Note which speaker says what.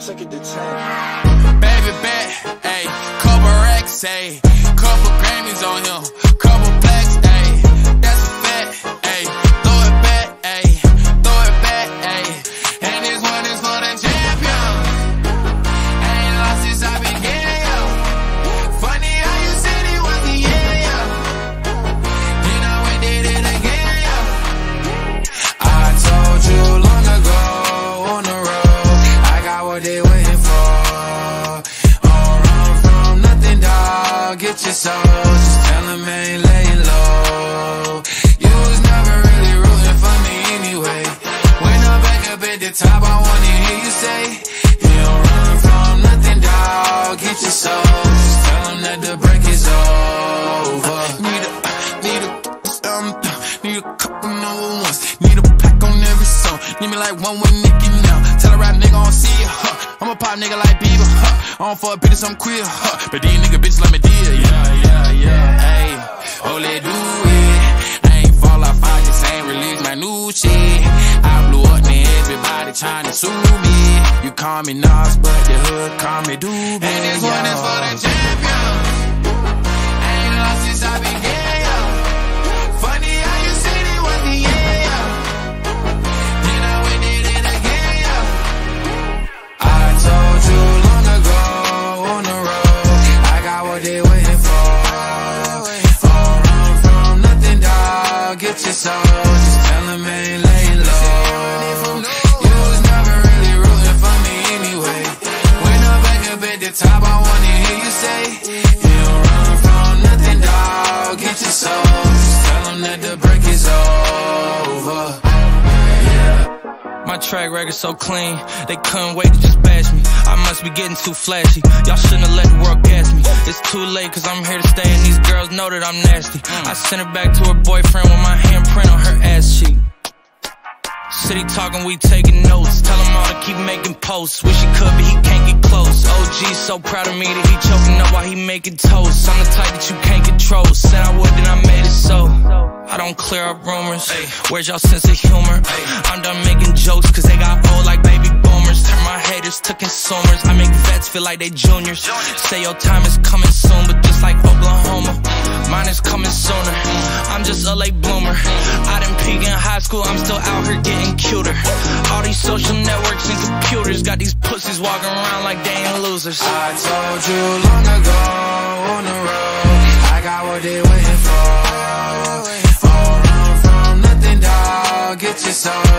Speaker 1: took it to 10.
Speaker 2: Baby bet, ayy, couple racks, ayy, couple Grammys on him, your soul, just tell them ain't laying low. You was never really rooting for me anyway. When I'm back up at the top, I wanna hear you say, You don't run from nothing, dog. Get your soul, just tell that the break is over. Number. Need a pack on every song. Need me like one with Nicki now. Tell a rap nigga I don't see it, huh? I'm a pop nigga like Bieber, huh? I don't fuck bitches, I'm queer, huh? But these nigga bitches like me deal, yeah, yeah, yeah. Hey, oh, let do it. I ain't fall off, I just ain't release my new shit. I blew up, then everybody trying to sue me. You call me Nas, but the hood call me Doobie. And this one is for the champion. Your soul, just tell them ain't laying low. You was never really rooting for me anyway. When I'm back up at the top, I wanna hear you say, You don't run from nothing, dog. Get your soul, just tell them that the break is over.
Speaker 3: My track record so clean, they couldn't wait to just bash me. I must be getting too flashy. Y'all shouldn't have let the world gas me. It's too late, cause I'm here to stay, and these girls know that I'm nasty. I sent her back to her boyfriend with my handprint on her ass cheek. City talking, we taking notes. Tell him all to keep making posts. Wish he could, but he can't get close. OG so proud of me that he choking up while he making toast. I'm the type that you can't control. Said I would, then I made it so. I don't clear up rumors. Where's y'all sense of humor? I'm done making jokes, cause they got old like baby boomers. Turn my haters to consumers. I make vets feel like they juniors. Say your time is coming soon, but just like bloomer. I didn't peak in high school, I'm still out here getting cuter. All these social networks and computers got these pussies walking around like they ain't losers.
Speaker 2: I told you long ago on the road, I got what they waiting for. Don't run from nothing, dog. Get your soul,